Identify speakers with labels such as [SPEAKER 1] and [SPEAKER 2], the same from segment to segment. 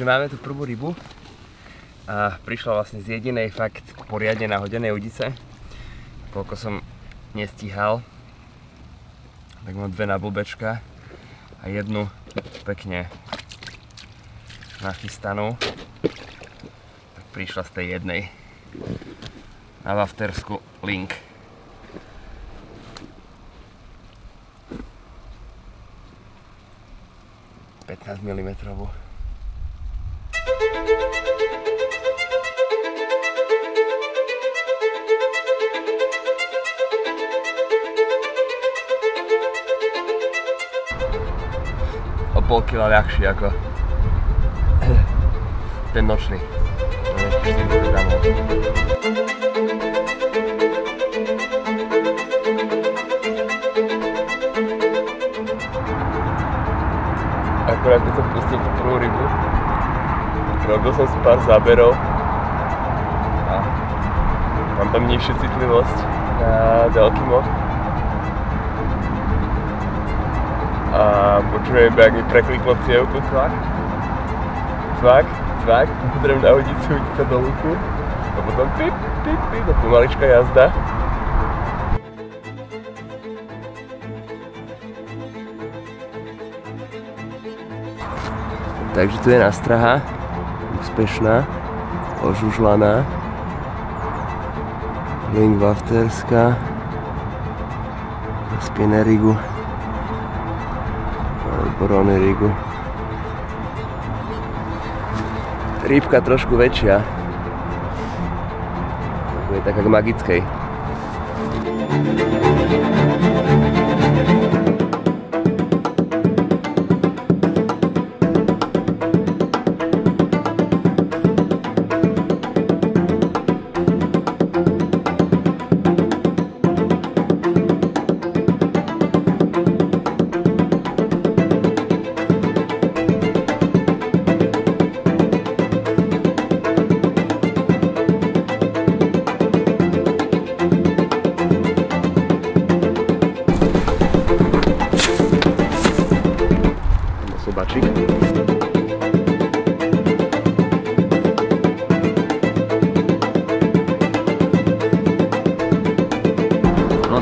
[SPEAKER 1] Takže máme tu prvú rybu a prišla vlastne z jedinej fakt poriadne nahodenej udice. Koľko som nestíhal, tak mám dve na a jednu pekne nachystanú. Tak prišla z tej jednej na Waftersku link. mm. Pol kila ľahší ako ten nočný. Akurát keď som pustil tú prvú rybu, robil som si pár záberov a mám tam nižšiu citlivosť na veľký moh. A počujem iba, ak mi prekliklo cievku, tvak, tvak, tvak, potrebujem nahodiť súdica do luku a potom pip, pip, pip, a pomaličká jazda. Takže tu je nastraha, úspešná, ožužlaná. Link Wafterska alebo ronerigu. Rýbka trošku väčšia. Bude taká k magickej.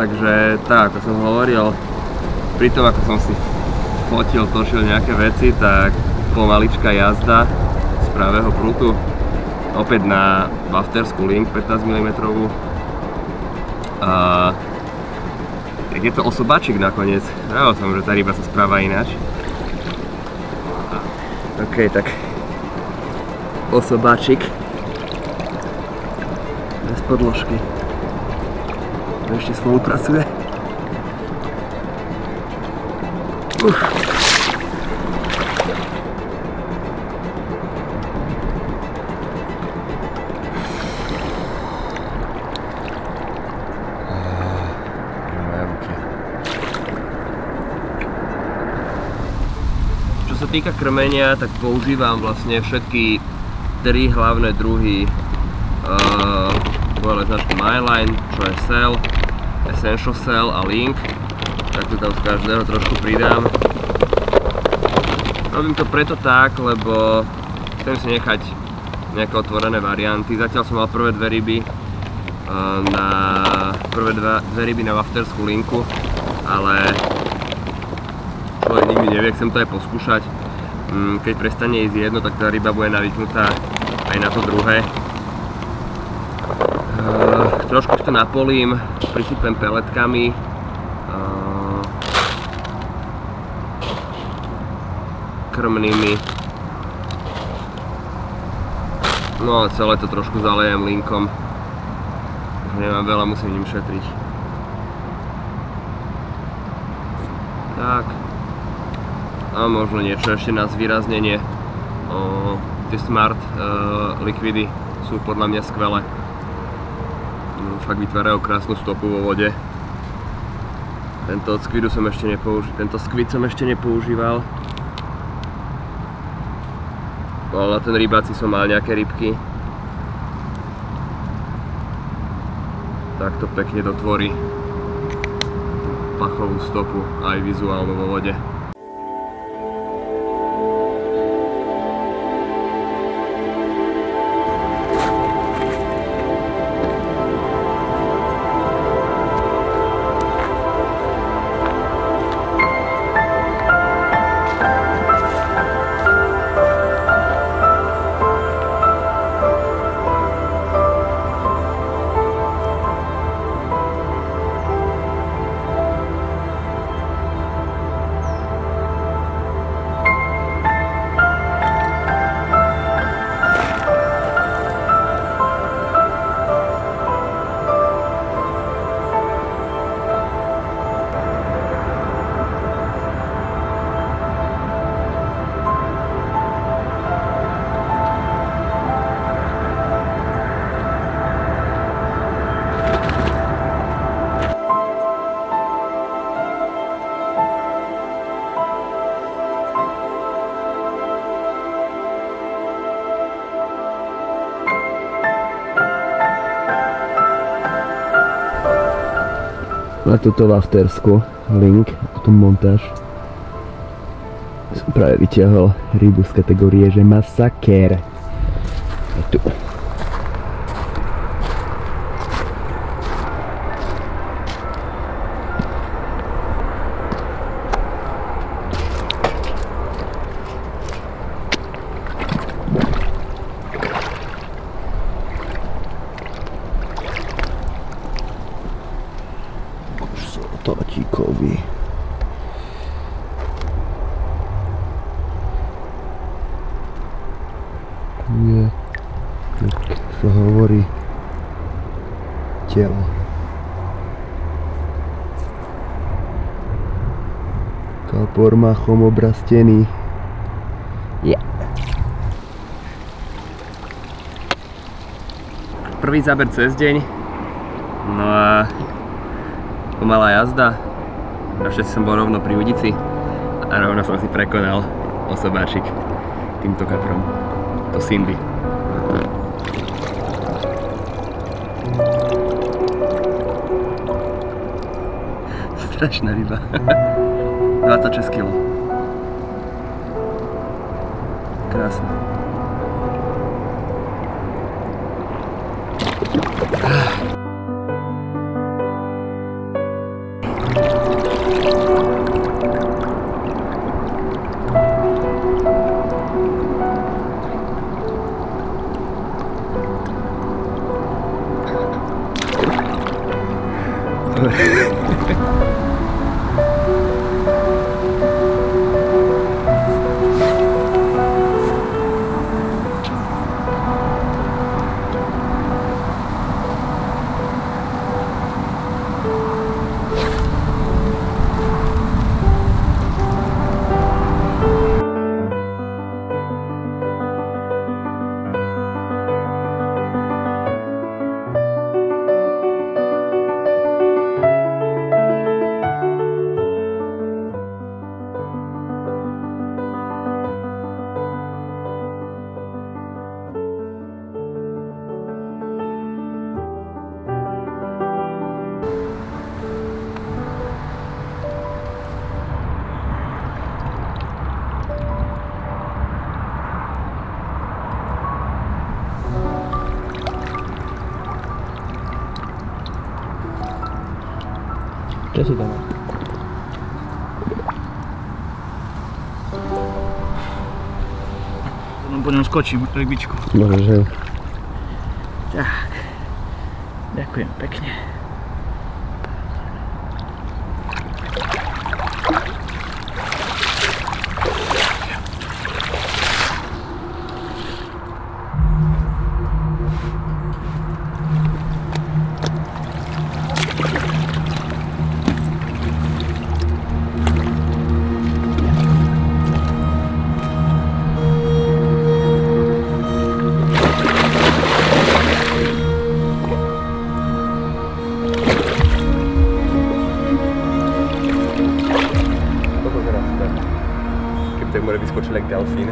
[SPEAKER 1] Takže tak, ako som hovoril, pri tom ako som si fotil, točil nejaké veci, tak pomaličká jazda z pravého prútu opäť na Wafterskú link 15 mm a je to osobačik nakoniec. Vravel som, že tá ryba sa správa ináč. OK, tak osobáčik bez podložky. To ešte spolupracuje. Uf. Čo sa týka krmenia, tak používam vlastne všetky tri hlavné druhy uh, bojové značky Myline, čo je Cell, Essential Cell a Link. Tak to tam z každého trošku pridám. Robím to preto tak, lebo chcem si nechať nejaké otvorené varianty. Zatiaľ som mal prvé dve ryby uh, na prvé dva, dve ryby na wafterskú linku, ale človek nikdy nevie, chcem to aj poskúšať. Mm, Keď prestane ísť jedno, tak tá ryba bude navyknutá aj na to druhé. Trošku to napolím, prisypem peletkami. Krmnými. No a celé to trošku zalejem linkom. Nemám veľa, musím ním šetriť. Tak. A možno niečo ešte na zvýraznenie. O, tie Smart e, likvidy sú podľa mňa skvelé. No, fakt vytvárajú krásnu stopu vo vode. Tento skvidu som ešte nepoužíval, tento skvid som ešte nepoužíval. Ale na ten rybáci som mal nejaké rybky. Tak to pekne dotvorí pachovú stopu aj vizuálnu vo vode. Na túto waftersku link, potom montáž. Som práve vyťahol rybu z kategórie, že masaker. Je tu. Zlatíkovi. Je, jak sa hovorí, telo. Kapor machom obrastený. Prvý záber cez deň. No a pomalá jazda. Našťastie som bol rovno pri udici a rovno som si prekonal osobáčik týmto kaprom. To Cindy. Strašná ryba. 26 kg. Krásne. Čo si tam?
[SPEAKER 2] Potom po ňom skočím, rybičku.
[SPEAKER 1] Bože.
[SPEAKER 2] Tak. Ďakujem pekne.
[SPEAKER 1] Tak more vyskočil jak delfín.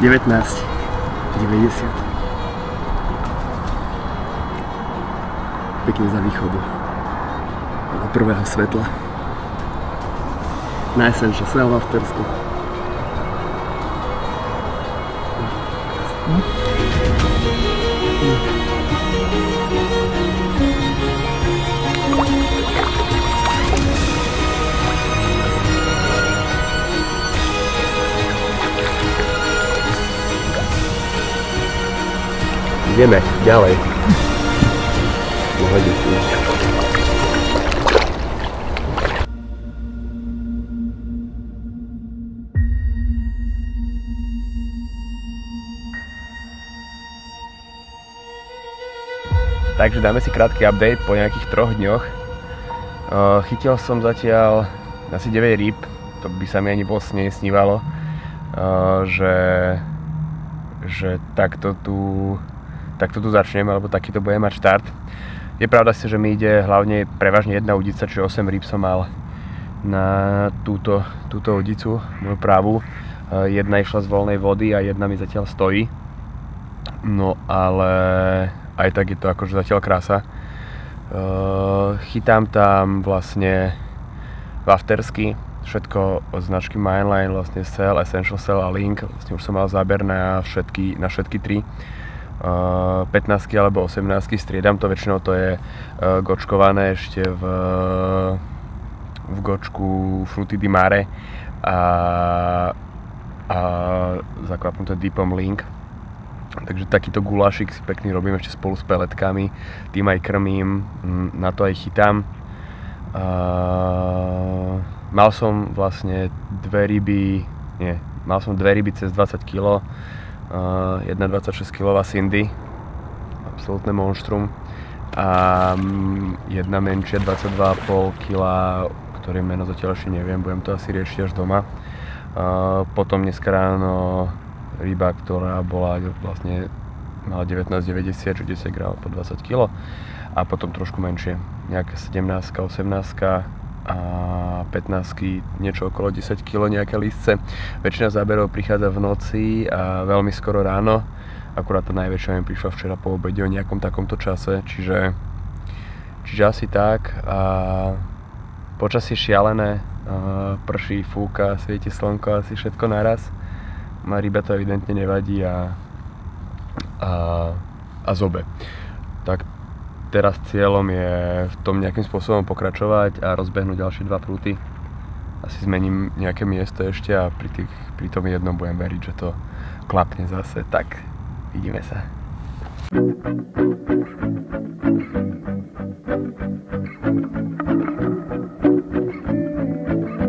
[SPEAKER 1] Devätnásť. 90. Pekne za východu prvého svetla. Najsenšie sel v Aftersku. Ideme ďalej. Mohli Takže dáme si krátky update po nejakých troch dňoch. Chytil som zatiaľ asi 9 rýb, to by sa mi ani vo sne nesnívalo, že, že takto tu tak to tu začneme, lebo taký to bude mať štart. Je pravda si, že mi ide hlavne prevažne jedna udica, čiže 8 rýb som mal na túto, túto udicu, moju právu. Jedna išla z voľnej vody a jedna mi zatiaľ stojí. No ale aj tak je to akože zatiaľ krása. Chytám tam vlastne waftersky, všetko od značky Mainline, vlastne Cell, Essential Cell a Link. Vlastne už som mal záber na všetky, na všetky tri. Uh, 15 alebo 18 striedam to, väčšinou to je uh, gočkované ešte v, v gočku Fruity di Mare a, a zakvapnem to Deepom Link. Takže takýto gulášik si pekný robím ešte spolu s peletkami, tým aj krmím, na to aj chytám. Uh, mal som vlastne dve ryby, nie, mal som dve ryby cez 20 kg, uh, jedna 26 kg Cindy, absolútne monštrum a um, jedna menšia 22,5 kg, ktoré meno zatiaľ ešte neviem, budem to asi riešiť až doma. Uh, potom dneska ráno ryba, ktorá bola vlastne mala 19,90, čo 10 g po 20 kg a potom trošku menšie, nejaká 17, 18 a 15 niečo okolo 10 kg nejaké lístce. Väčšina záberov prichádza v noci a veľmi skoro ráno. Akurát tá najväčšia mi prišla včera po obede o nejakom takomto čase, čiže, čiže asi tak. A počasie šialené, prší, fúka, svieti slnko, asi všetko naraz. Ryba to evidentne nevadí a, a, a zobe. Tak teraz cieľom je v tom nejakým spôsobom pokračovať a rozbehnúť ďalšie dva prúty. Asi zmením nejaké miesto ešte a pri, tých, pri tom jednom budem veriť, že to klapne zase. Tak, vidíme sa. Prišla mi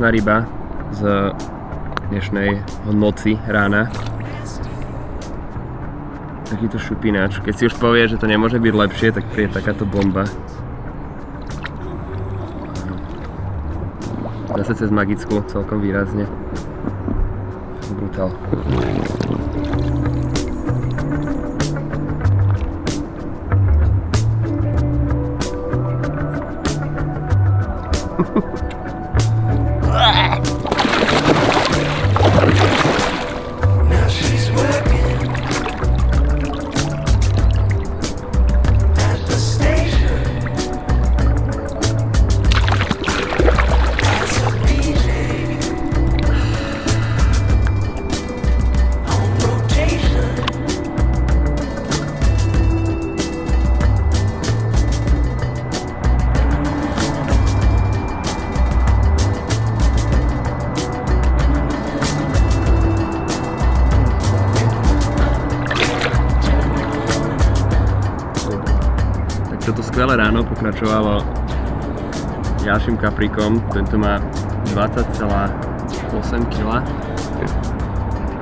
[SPEAKER 1] krásna ryba z dnešnej noci rána. Takýto šupinač. Keď si už povie, že to nemôže byť lepšie, tak je takáto bomba. Zase cez magickú, celkom výrazne. Brutál. Skvelé ráno pokračovalo ďalším kaprikom. Tento má 20,8 kg.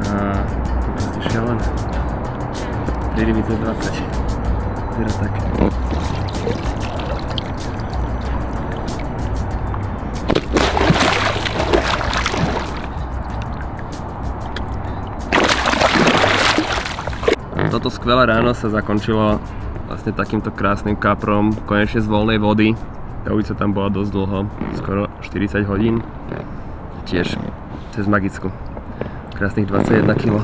[SPEAKER 1] A to proste šialené. 3 ryby 20. Teda tak. Toto skvelé ráno sa zakončilo vlastne takýmto krásnym kaprom, konečne z voľnej vody. Tá ulica tam bola dosť dlho, skoro 40 hodín. Tiež cez magickú. Krásnych 21 kg.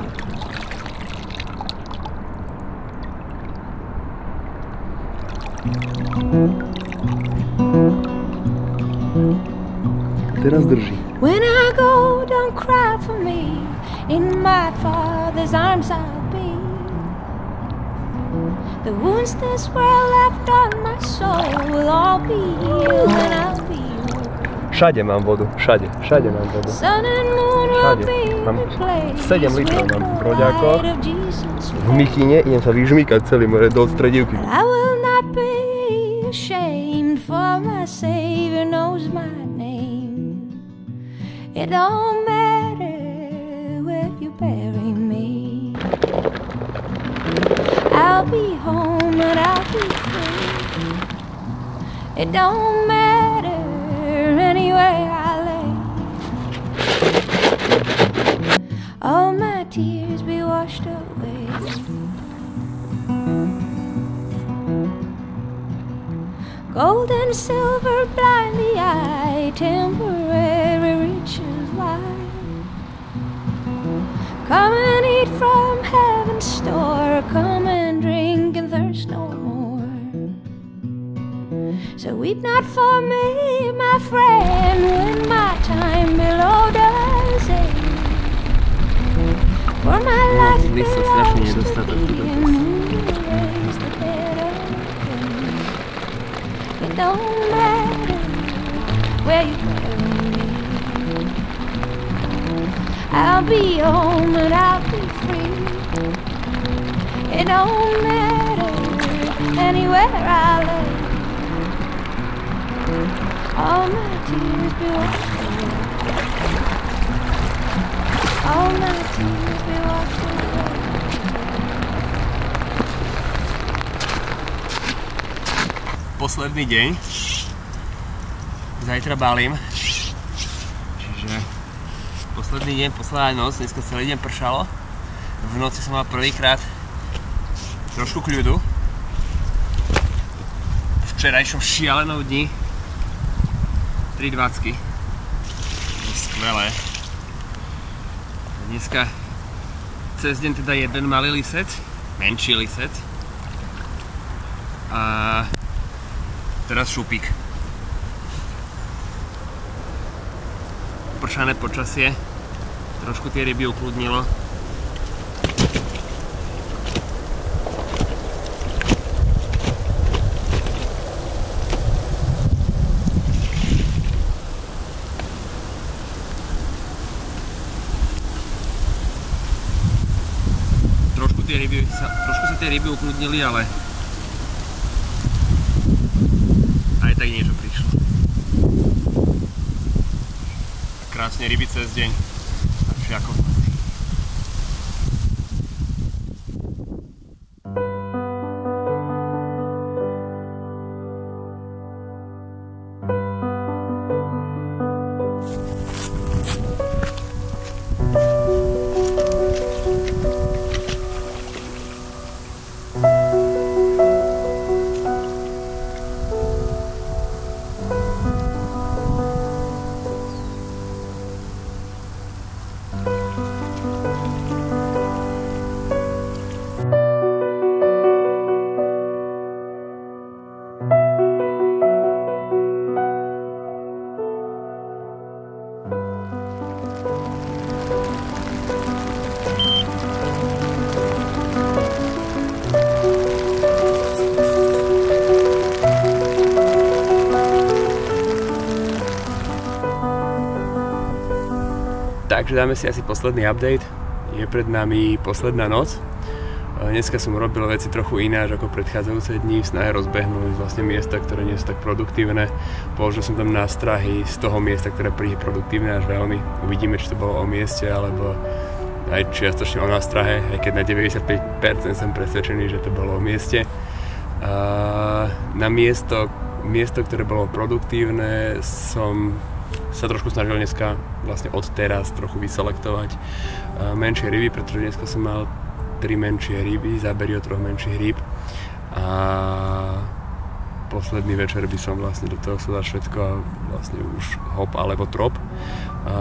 [SPEAKER 1] Teraz drží. When I go, don't cry for me In my father's arms I'll The wounds this world left on my soul will all be healed and I'll be. Všade mám vodu, všade, všade mám vodu. Všade. Mám 7 litrov mám v broďákoch, v mikine, idem sa vyžmýkať celý more do stredivky.
[SPEAKER 3] I will I'll be home and I'll be free. It don't matter anywhere I lay. All my tears be washed away. Gold and silver blind the eye, temporary riches lie. Come and eat from heaven's store, come So weep not for me, my friend, when my time below does end. For my life belongs to thee, and who will raise the dead again? It don't matter where you bury me. I'll be home and I'll be free. It don't matter anywhere I lay. All my tears be. All my tears be washed away.
[SPEAKER 1] Posledný deň. Zajtra balím. Čiže posledný deň, posledná noc, dneska celý deň pršalo. V noci som mal prvýkrát trošku kľudu. V včerajšom šialenom dni 3.20. Bolo Skvelé. Dneska cez deň teda jeden malý lisec, menší lisec. A teraz šupík. Pršané počasie, trošku tie ryby ukludnilo. Trošku tie ryby sa, trošku sa tie ryby ukludnili, ale aj tak niečo prišlo. Krásne ryby cez deň. Takže ako Takže dáme si asi posledný update. Je pred nami posledná noc. E, Dneska som robil veci trochu ináč ako predchádzajúce dni v snahe rozbehnúť vlastne miesta, ktoré nie sú tak produktívne. Položil som tam nástrahy z toho miesta, ktoré príde produktívne až veľmi. Uvidíme, či to bolo o mieste alebo aj čiastočne o nástrahe, aj keď na 95% som presvedčený, že to bolo o mieste. Na miesto, miesto, ktoré bolo produktívne, som sa trošku snažil dneska vlastne od teraz trochu vyselektovať uh, menšie ryby, pretože dneska som mal tri menšie ryby, zábery od troch menších rýb. A posledný večer by som vlastne do toho dať všetko a vlastne už hop alebo trop. A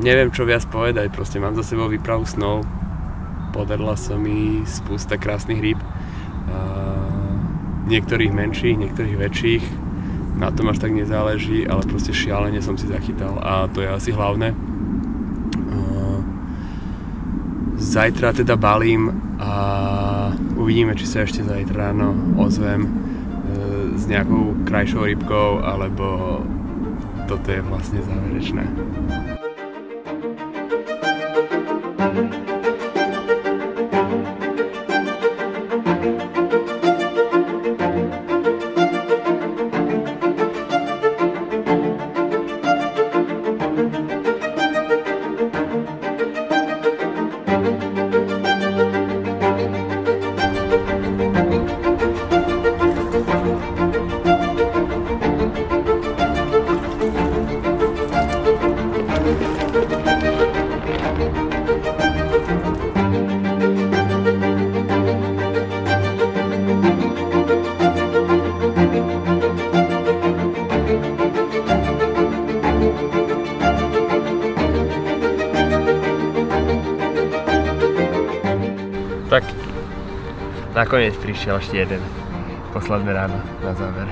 [SPEAKER 1] neviem čo viac povedať, proste mám za sebou výpravu snov, podarila sa mi spústa krásnych rýb, niektorých menších, niektorých väčších, na tom až tak nezáleží, ale proste šialene som si zachytal a to je asi hlavné. Uh, Zajtra teda balím a uvidíme, či sa ešte zajtra ráno ozvem uh, s nejakou krajšou rybkou alebo toto je vlastne záverečné. Nakoniec prišiel ešte jeden posledné ráno na záver.